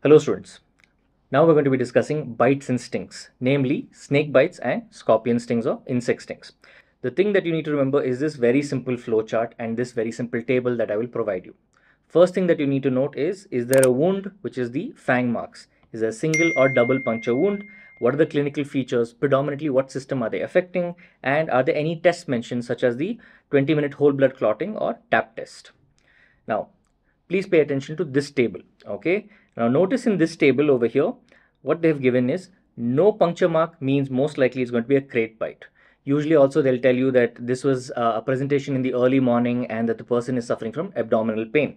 Hello students. Now we're going to be discussing bites and stings, namely snake bites and scorpion stings or insect stings. The thing that you need to remember is this very simple flowchart and this very simple table that I will provide you. First thing that you need to note is, is there a wound which is the fang marks? Is there a single or double puncture wound? What are the clinical features? Predominantly what system are they affecting? And are there any tests mentioned such as the 20 minute whole blood clotting or TAP test? Now, please pay attention to this table, okay? Now notice in this table over here, what they've given is no puncture mark means most likely it's going to be a krait bite. Usually also they'll tell you that this was uh, a presentation in the early morning and that the person is suffering from abdominal pain.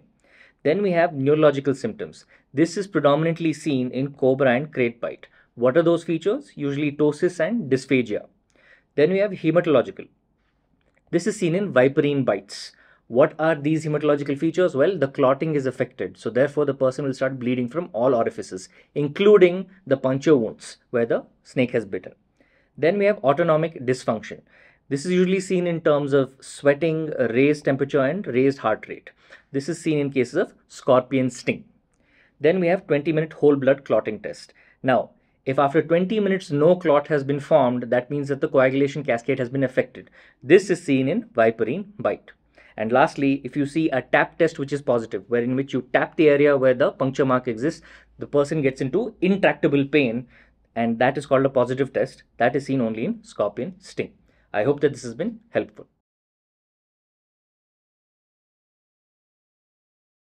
Then we have neurological symptoms. This is predominantly seen in cobra and krait bite. What are those features? Usually ptosis and dysphagia. Then we have hematological. This is seen in viperine bites. What are these hematological features? Well, the clotting is affected. So therefore, the person will start bleeding from all orifices, including the puncture wounds where the snake has bitten. Then we have autonomic dysfunction. This is usually seen in terms of sweating, raised temperature and raised heart rate. This is seen in cases of scorpion sting. Then we have 20 minute whole blood clotting test. Now, if after 20 minutes no clot has been formed, that means that the coagulation cascade has been affected. This is seen in viperine bite. And lastly, if you see a tap test which is positive, where in which you tap the area where the puncture mark exists, the person gets into intractable pain, and that is called a positive test. That is seen only in scorpion sting. I hope that this has been helpful.